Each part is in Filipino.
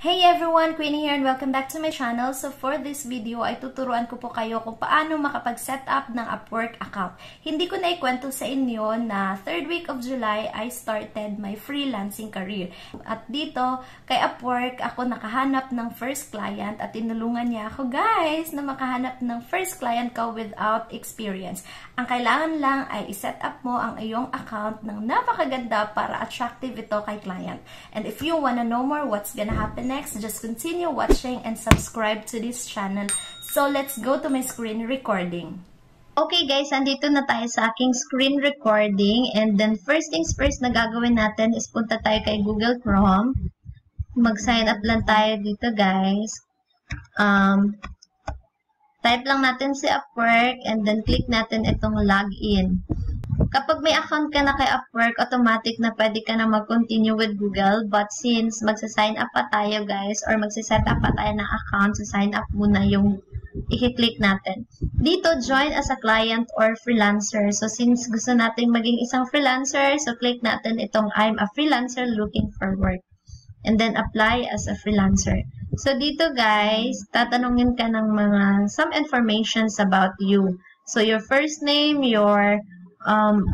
Hey everyone! Queenie here and welcome back to my channel. So for this video ay tuturuan ko po kayo kung paano makapag-set up ng Upwork account. Hindi ko na ikwento sa inyo na third week of July I started my freelancing career. At dito kay Upwork ako nakahanap ng first client at tinulungan niya ako guys na makahanap ng first client ko without experience. Ang kailangan lang ay iset up mo ang iyong account ng napakaganda para attractive ito kay client. And if you wanna know more what's gonna happen next, just continue watching and subscribe to this channel. So, let's go to my screen recording. Okay guys, andito na tayo sa aking screen recording. And then, first things first na gagawin natin is punta tayo kay Google Chrome. Mag-sign up lang tayo dito guys. Um, type lang natin si Upwork and then click natin itong login. Kapag may account ka na kay Upwork, automatic na pwede ka na mag-continue with Google. But since magsa-sign up pa tayo guys, or magsa-set up pa tayo ng account, so sign up muna yung i-click natin. Dito, join as a client or freelancer. So since gusto natin maging isang freelancer, so click natin itong I'm a freelancer looking for work. And then apply as a freelancer. So dito guys, tatanungin ka ng mga some informations about you. So your first name, your um,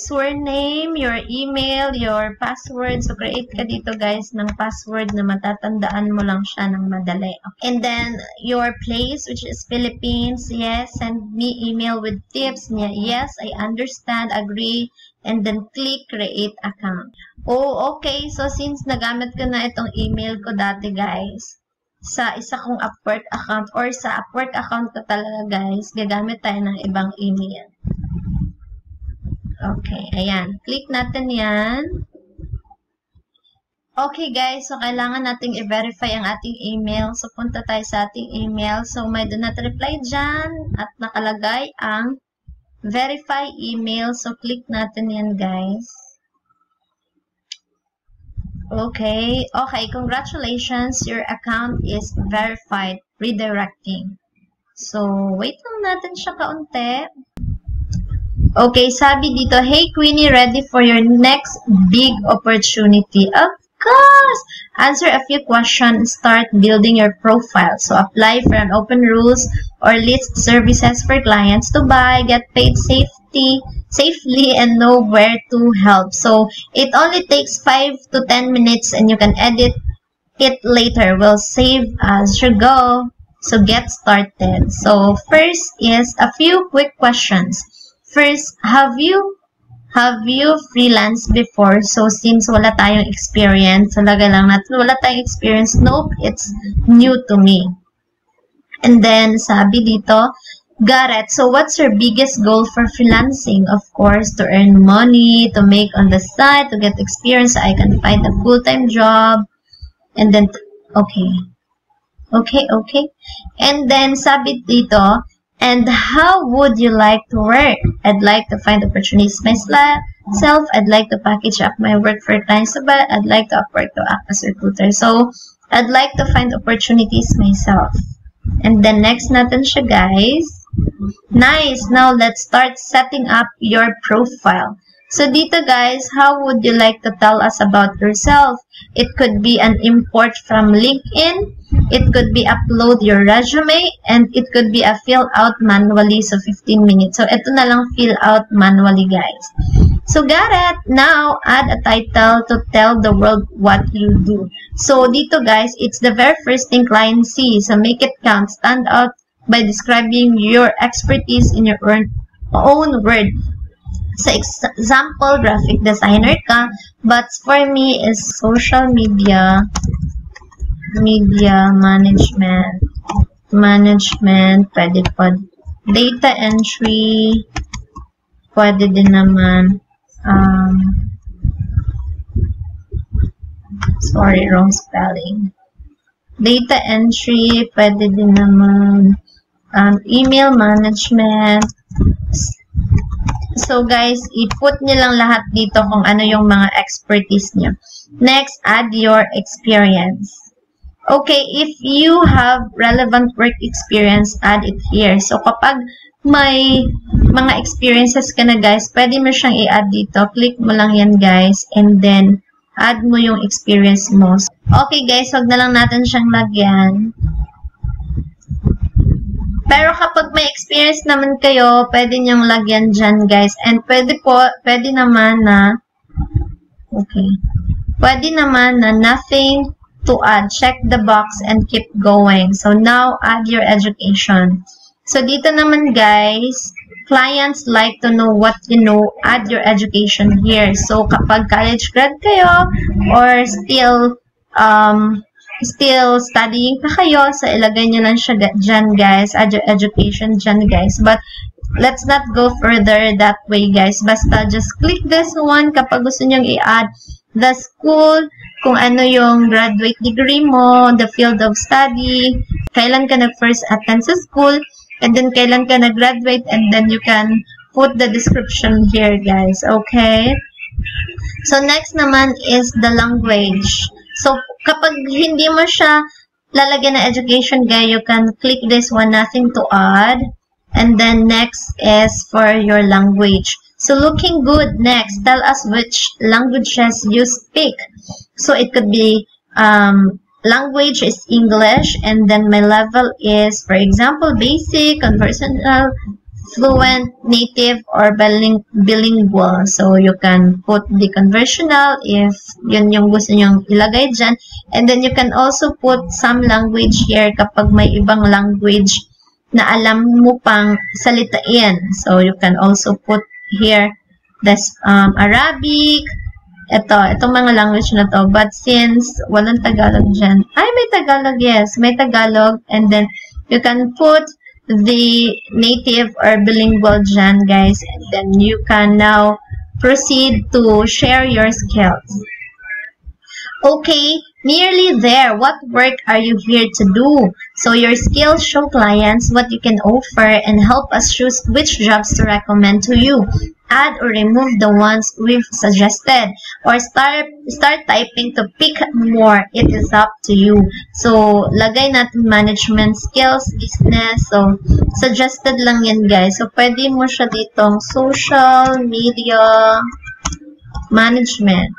surname, your email, your password. So, create ka dito, guys, ng password na matatandaan mo lang siya ng madali. And then, your place, which is Philippines. Yes, send me email with tips. Yes, I understand, agree, and then click create account. Oh, okay. So, since nagamit ko na itong email ko dati, guys, sa isa kong Upwork account or sa Upwork account ko talaga, guys, gagamit tayo ng ibang email. Okay, ayan. Click natin yan. Okay guys, so kailangan nating i-verify ang ating email. So punta tayo sa ating email. So may do not reply dyan at nakalagay ang verify email. So click natin yan guys. Okay, okay, congratulations, your account is verified, redirecting. So, wait lang natin siya kaunti. Okay, sabi dito, Hey Queenie, ready for your next big opportunity? Of course! Answer a few questions, start building your profile. So, apply for an open rules or list services for clients to buy, get paid safety, safely, and know where to help. So, it only takes 5 to 10 minutes and you can edit it later. We'll save as you go. So, get started. So, first is a few quick questions. First, have you have you freelance before? So, since wala tayong experience, talaga lang natin, wala tayong experience, nope, it's new to me. And then, sabi dito, got it. So, what's your biggest goal for freelancing? Of course, to earn money, to make on the side, to get experience, so I can find a full-time job. And then, okay. Okay, okay. And then, sabi dito, And how would you like to work? I'd like to find opportunities myself. I'd like to package up my work for clients, but I'd like to work to act as a recruiter. So, I'd like to find opportunities myself. And then next natin siya, guys. Nice! Now, let's start setting up your profile. So, dito guys, how would you like to tell us about yourself? It could be an import from LinkedIn. It could be upload your resume. And it could be a fill out manually. So, 15 minutes. So, ito na lang fill out manually, guys. So, got it. Now, add a title to tell the world what you do. So, dito guys, it's the very first thing client sees. So, make it count. Stand out by describing your expertise in your own word sa example, graphic designer ka, but for me is social media, media management, management, pwede po, data entry, pwede din naman, um, sorry, wrong spelling. Data entry, pwede din naman, um, email management, So, guys, i-put nyo lang lahat dito kung ano yung mga expertise nyo. Next, add your experience. Okay, if you have relevant work experience, add it here. So, kapag may mga experiences ka na, guys, pwede mo siyang i-add dito. Click mo lang yan, guys. And then, add mo yung experience mo. Okay guys, wag na lang natin siyang lagyan. Pero kapag may experience naman kayo, pwede niyong lagyan dyan guys. And pwede po, pwede naman na, okay, pwede naman na nothing to add. Check the box and keep going. So now, add your education. So dito naman guys, clients like to know what you know, add your education here. So, kapag college grad kayo or still um, still studying pa kayo, so ilagay nyo lang siya dyan, guys. Add your education dyan, guys. But, let's not go further that way, guys. Basta, just click this one kapag gusto nyo i-add the school, kung ano yung graduate degree mo, the field of study, kailan ka nag-first attend sa school, and then kailan ka nag-graduate, and then you can put the description here, guys. Okay? So, next naman is the language. So, kapag hindi mo siya lalagyan ng education, guys, you can click this one, nothing to add. And then, next is for your language. So, looking good next. Tell us which languages you speak. So, it could be um, language is English and then my level is, for example, basic, conversational, fluent, native, or biling bilingual. So, you can put the conversational if yun yung gusto nyong ilagay dyan. And then, you can also put some language here kapag may ibang language na alam mo pang salitain. So, you can also put here this um, Arabic, ito, itong mga language na to. But since walang Tagalog dyan, ay, may Tagalog, yes. May Tagalog. And then, you can put the native or bilingual dyan, guys. And then, you can now proceed to share your skills. Okay, nearly there. What work are you here to do? So your skills show clients what you can offer and help us choose which jobs to recommend to you. Add or remove the ones we've suggested or start start typing to pick more. It is up to you. So, lagay natin management skills, business. So, suggested lang yan guys. So, pwede mo siya ditong social media management.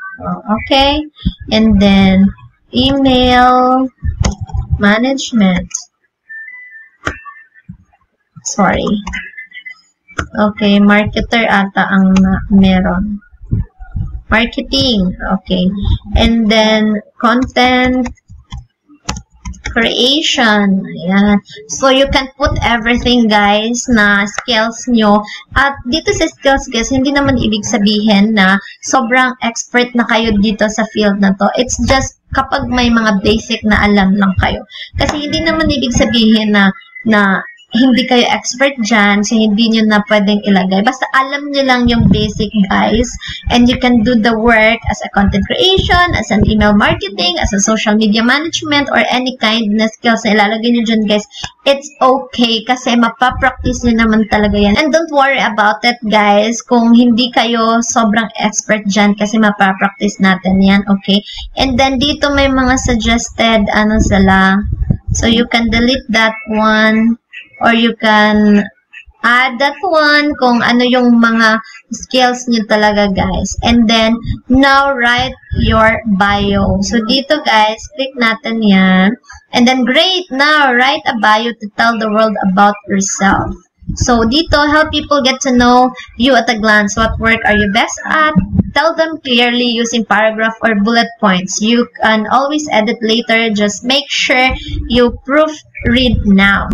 Okay? And then, email management. Sorry. Okay, marketer ata ang meron. Marketing. Okay. And then, content creation. Ayan. So, you can put everything, guys, na skills nyo. At dito sa skills, guys, hindi naman ibig sabihin na sobrang expert na kayo dito sa field na to. It's just kapag may mga basic na alam lang kayo. Kasi hindi naman ibig sabihin na na hindi kayo expert dyan, so hindi nyo na pwedeng ilagay. Basta alam nyo lang yung basic, guys. And you can do the work as a content creation, as an email marketing, as a social media management, or any kind na skills na ilalagay nyo dyan, guys. It's okay kasi mapapractice nyo naman talaga yan. And don't worry about it, guys, kung hindi kayo sobrang expert dyan kasi mapapractice natin yan, okay? And then, dito may mga suggested, ano sila. So, you can delete that one or you can add that one kung ano yung mga skills nyo talaga guys. And then, now write your bio. So, dito guys, click natin yan. And then, great! Now, write a bio to tell the world about yourself. So, dito, help people get to know you at a glance. What work are you best at? Tell them clearly using paragraph or bullet points. You can always edit later. Just make sure you proofread now.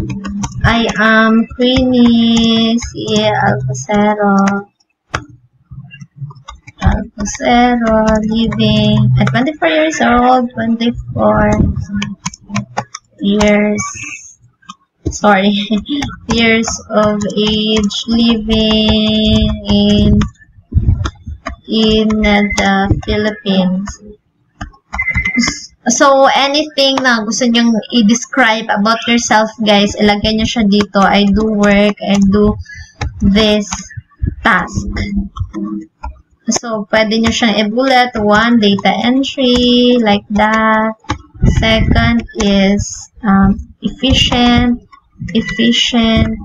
I am Queenie C. Alcacero. Living at 24 years old, 24 years sorry, years of age living in in the Philippines. So, anything na gusto nyong i-describe about yourself, guys, ilagay nyo siya dito. I do work, I do this task. So, pwede nyo siyang i-bullet. One, data entry, like that. Second is um, efficient efficient,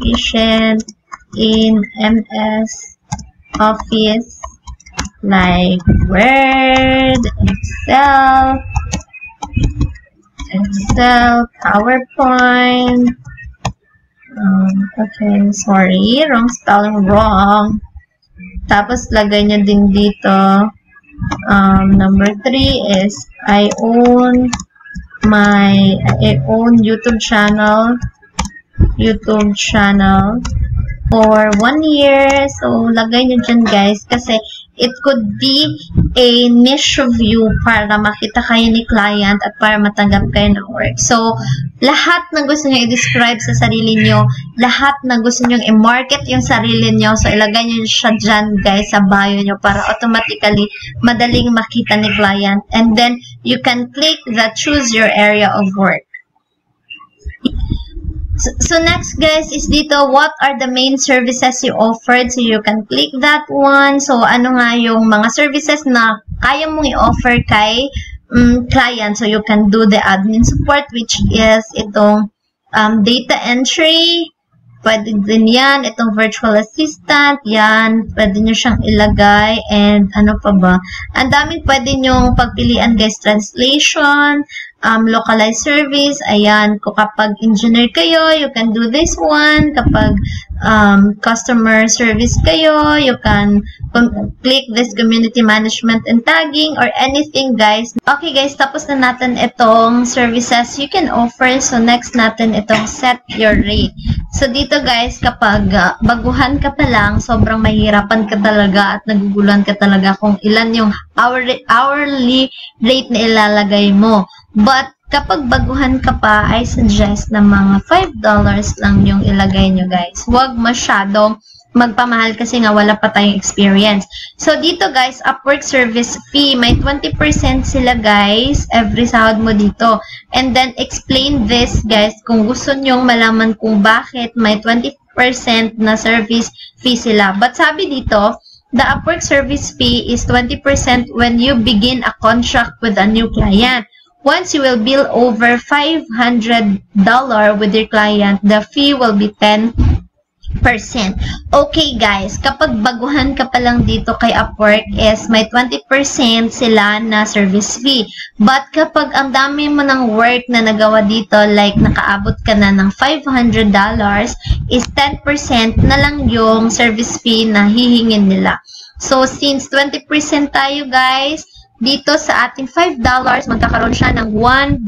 efficient in MS Office like Word, Excel, Excel, PowerPoint. Um, okay, sorry, wrong spelling, wrong. Tapos, lagay nyo din dito. Um, number three is, I own my, I own YouTube channel. YouTube channel for one year. So, lagay nyo dyan guys kasi it could be a niche view para makita kayo ni client at para matanggap kayo ng work. So, lahat na gusto nyo i-describe sa sarili nyo, lahat na gusto nyo i-market yung sarili nyo, so ilagay nyo siya dyan guys sa bio nyo para automatically madaling makita ni client. And then, you can click the choose your area of work. So, next guys is dito, what are the main services you offered? So you can click that one. So ano nga yung mga services na kaya mong i-offer kay um, client. So you can do the admin support which is itong um, data entry. Pwede din yan. Itong virtual assistant. Yan. Pwede nyo siyang ilagay. And ano pa ba? Ang daming pwede nyo pagpilian guys. Translation um, localized service. Ayan, kung kapag engineer kayo, you can do this one. Kapag um, customer service kayo, you can click this community management and tagging or anything guys. Okay guys, tapos na natin itong services you can offer. So next natin itong set your rate. So dito guys, kapag uh, baguhan ka pa lang, sobrang mahirapan ka talaga at naguguluhan ka talaga kung ilan yung hourly rate na ilalagay mo. But, kapag baguhan ka pa, I suggest na mga $5 lang yung ilagay nyo, guys. Huwag masyadong magpamahal kasi nga wala pa tayong experience. So, dito guys, Upwork service fee, may 20% sila guys, every sahod mo dito. And then, explain this guys, kung gusto nyong malaman kung bakit may 20% na service fee sila. But sabi dito, the Upwork service fee is 20% when you begin a contract with a new client. Once you will bill over $500 with your client, the fee will be 10%. Okay guys, kapag baguhan ka pa lang dito kay Upwork is may 20% sila na service fee. But kapag ang dami mo ng work na nagawa dito, like nakaabot ka na ng $500, is 10% na lang yung service fee na hihingin nila. So, since 20% tayo guys, dito sa ating $5, magkakaroon siya ng $1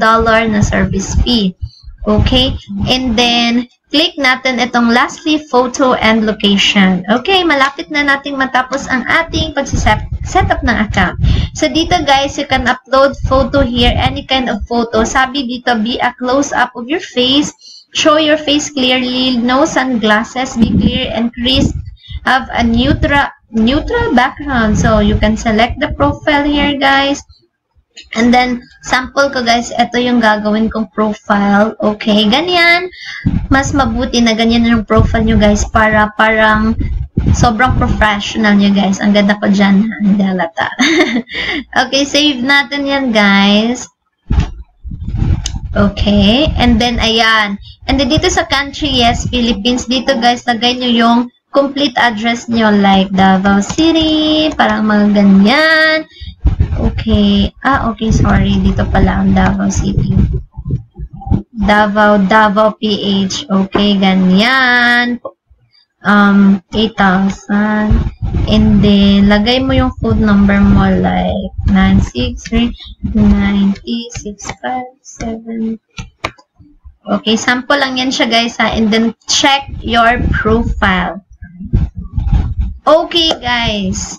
na service fee. Okay? And then, click natin itong lastly, photo and location. Okay, malapit na nating matapos ang ating pag-setup ng account. So, dito guys, you can upload photo here, any kind of photo. Sabi dito, be a close-up of your face, show your face clearly, no sunglasses, be clear and crisp, have a neutral neutral background. So, you can select the profile here, guys. And then, sample ko guys, ito yung gagawin kong profile. Okay, ganyan. Mas mabuti na ganyan yung profile nyo guys para parang sobrang professional nyo guys. Ang ganda ko dyan. Hindi halata. okay, save natin yan guys. Okay, and then ayan. And then dito sa country, yes, Philippines. Dito guys, lagay nyo yung complete address nyo like Davao City, parang mga ganyan. Okay. Ah, okay, sorry. Dito pala ang Davao City. Davao, Davao PH. Okay, ganyan. Um, 8,000. And then, lagay mo yung phone number mo like 963 90 Okay, sample lang yan siya guys ha. And then, check your profile. Okay, guys.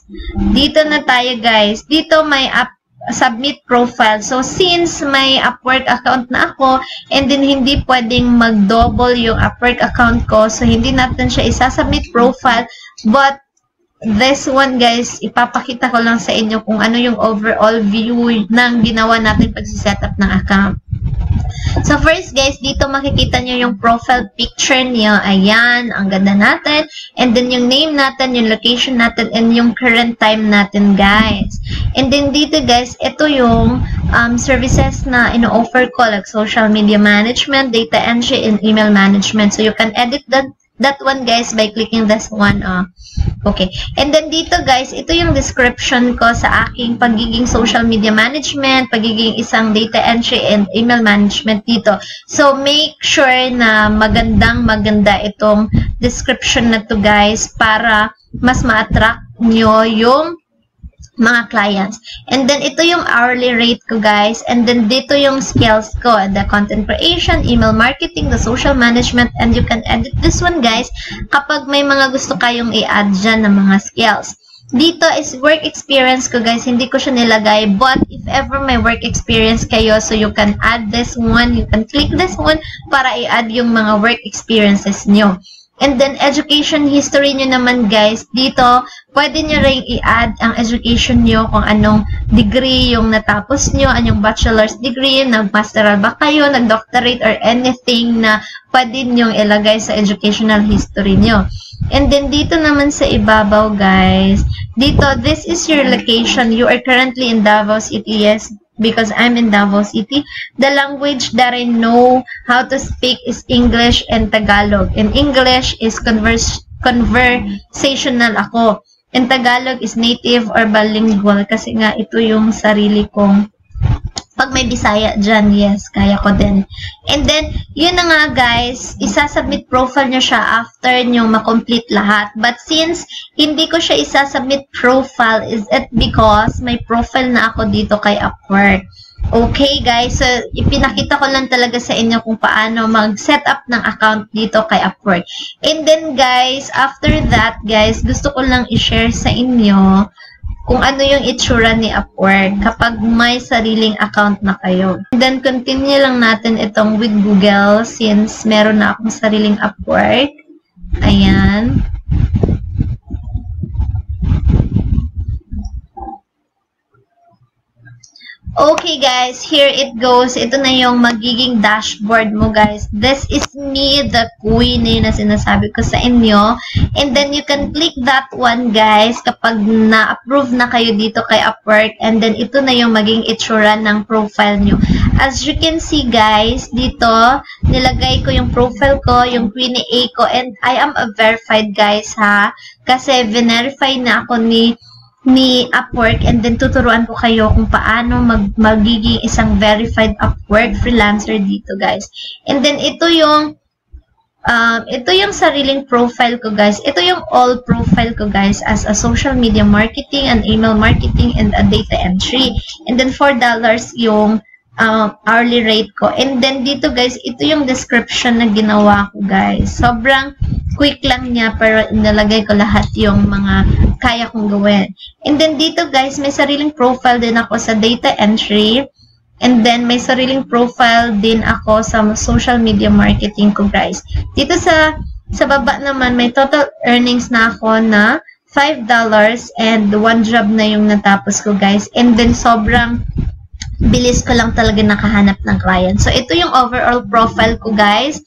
Dito na tayo, guys. Dito may up, submit profile. So, since may Upwork account na ako, and then hindi pwedeng mag-double yung Upwork account ko, so hindi natin siya isa-submit profile, but this one, guys, ipapakita ko lang sa inyo kung ano yung overall view ng ginawa natin pag-setup ng account. So, first guys, dito makikita nyo yung profile picture niyo. Ayan, ang ganda natin. And then, yung name natin, yung location natin, and yung current time natin, guys. And then, dito guys, ito yung um, services na ino-offer ko, like social media management, data entry, and email management. So, you can edit the that one guys by clicking this one. Uh, okay. And then dito guys, ito yung description ko sa aking pagiging social media management, pagiging isang data entry and email management dito. So make sure na magandang maganda itong description na to guys para mas ma-attract nyo yung mga clients. And then, ito yung hourly rate ko, guys. And then, dito yung skills ko. The content creation, email marketing, the social management, and you can edit this one, guys, kapag may mga gusto kayong i-add dyan ng mga skills. Dito is work experience ko, guys. Hindi ko siya nilagay. But, if ever may work experience kayo, so you can add this one, you can click this one para i-add yung mga work experiences nyo. And then, education history nyo naman, guys. Dito, pwede nyo rin i-add ang education nyo kung anong degree yung natapos nyo, anong bachelor's degree, nag-masteral ba kayo, nag-doctorate, or anything na pwede nyo ilagay sa educational history nyo. And then, dito naman sa ibabaw, guys, dito, this is your location. You are currently in Davao City. Yes, because I'm in Davao City. The language that I know how to speak is English and Tagalog. In English is converse, conversational ako. In Tagalog is native or bilingual kasi nga ito yung sarili kong pag may Bisaya dyan, yes, kaya ko din. And then, yun na nga guys, isasubmit profile nyo siya after nyo makomplete lahat. But since hindi ko siya isasubmit profile, is it because may profile na ako dito kay Upwork. Okay guys, so ipinakita ko lang talaga sa inyo kung paano mag-set up ng account dito kay Upwork. And then guys, after that guys, gusto ko lang i-share sa inyo kung ano yung itsura ni Upwork kapag may sariling account na kayo. then, continue lang natin itong with Google since meron na akong sariling Upwork. Ayan. Okay guys, here it goes. Ito na yung magiging dashboard mo guys. This is me, the queen na sinasabi ko sa inyo. And then you can click that one guys kapag na-approve na kayo dito kay Upwork. And then ito na yung maging itsura ng profile nyo. As you can see guys, dito nilagay ko yung profile ko, yung Queenie A ko. And I am a verified guys ha. Kasi verify na ako ni ni Upwork and then tuturuan ko kayo kung paano mag magiging isang verified Upwork freelancer dito guys. And then ito yung um, ito yung sariling profile ko guys. Ito yung all profile ko guys as a social media marketing and email marketing and a data entry. And then $4 yung um, hourly rate ko. And then dito guys, ito yung description na ginawa ko guys. Sobrang quick lang niya pero inalagay ko lahat yung mga kaya kong gawin. And then dito guys, may sariling profile din ako sa data entry. And then may sariling profile din ako sa social media marketing ko guys. Dito sa sa baba naman may total earnings na ako na $5 and one job na yung natapos ko guys. And then sobrang bilis ko lang talaga nakahanap ng client. So ito yung overall profile ko guys.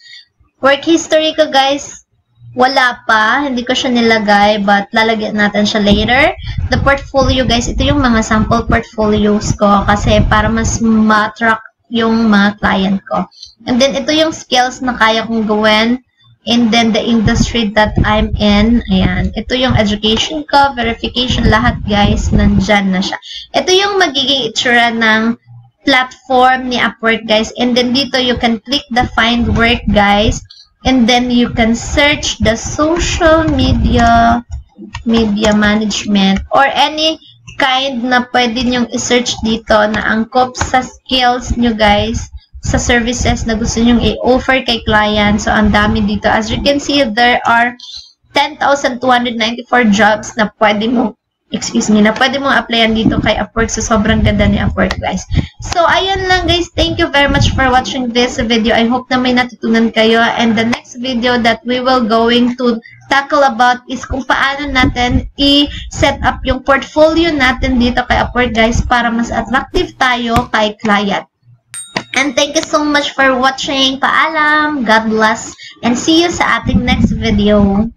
Work history ko guys, wala pa, hindi ko siya nilagay, but lalagyan natin siya later. The portfolio, guys, ito yung mga sample portfolios ko kasi para mas ma-track yung mga client ko. And then, ito yung skills na kaya kong gawin. And then, the industry that I'm in. Ayan. Ito yung education ko, verification, lahat, guys, nandyan na siya. Ito yung magiging itsura ng platform ni Upwork, guys. And then, dito, you can click the find work, guys and then you can search the social media media management or any kind na pwede nyong i-search dito na angkop sa skills nyo guys sa services na gusto nyong i-offer kay client. So, ang dami dito. As you can see, there are 10,294 jobs na pwede mo excuse me, na pwede mong applyan dito kay Upwork. So, sobrang ganda ni Upwork, guys. So, ayun lang, guys. Thank you very much for watching this video. I hope na may natutunan kayo. And the next video that we will going to tackle about is kung paano natin i-set up yung portfolio natin dito kay Upwork, guys, para mas attractive tayo kay client. And thank you so much for watching. Paalam. God bless. And see you sa ating next video.